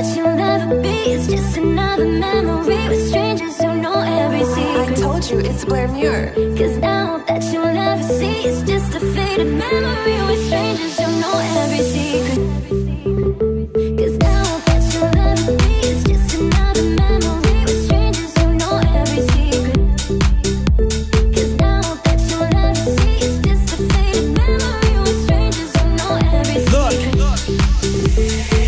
that you'll never be. It's just another memory with strangers who know every secret I told you, it's Blair Muir Cause now that you'll never see It's just a faded memory with strangers who know every secret Cause now that you'll never be It's just another memory with strangers who know every secret Cause now that you'll never see It's just a faded memory with strangers who know every Look.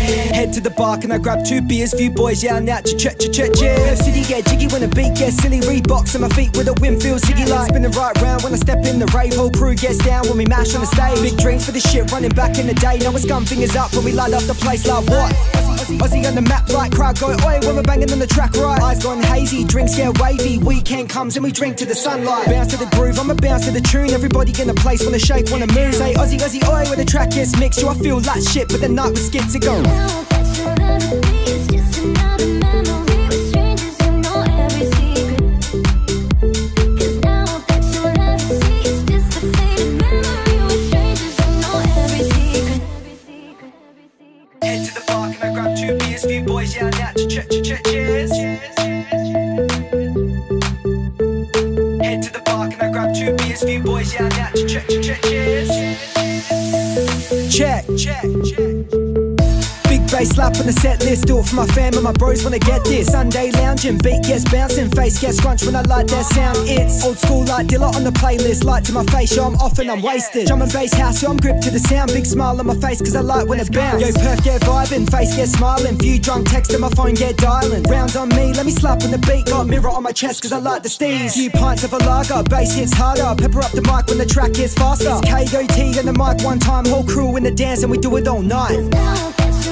Head to the bar, and I grab two beers, few boys yelling out ch ch ch ch cheers. City get jiggy when the beat gets silly. Reeboks on my feet with a wind feels ziggy like spinning right round when I step in the rave. Whole crew gets down when we mash on the stage. Big dreams for the shit running back in the day. Now it's gun fingers up when we light up the place like what? Aussie on the map like crowd go oi when we're banging on the track right. Eyes gone hazy, drinks get wavy. Weekend comes and we drink to the sunlight. Bounce to the groove, I'ma bounce to the tune. Everybody in the place wanna shake, wanna move. Say Aussie, Aussie, oi when the track gets mixed. You I feel like shit, but the night was skid to go. Grab few boys yelling out ch ch ch ch cheers. Head to the park and I grab two beers, few boys out ch ch ch ch cheers. Check, check, check. Bass slap on the set list, do it for my fam and my bros when I get this. Sunday lounging, beat gets bouncing, face gets scrunched when I like that sound. It's old school like Dilla on the playlist, light to my face, yo, I'm off and I'm wasted. Drum and bass house, yo, I'm gripped to the sound, big smile on my face, cause I like when it bounce. Yo, perf get vibing, face get smiling, view drunk, text my phone get dialing. Rounds on me, let me slap on the beat, got mirror on my chest, cause I like the steez. Few pints of a lager, bass hits harder, pepper up the mic when the track gets faster. It's KOT and the mic one time, whole crew in the dance, and we do it all night.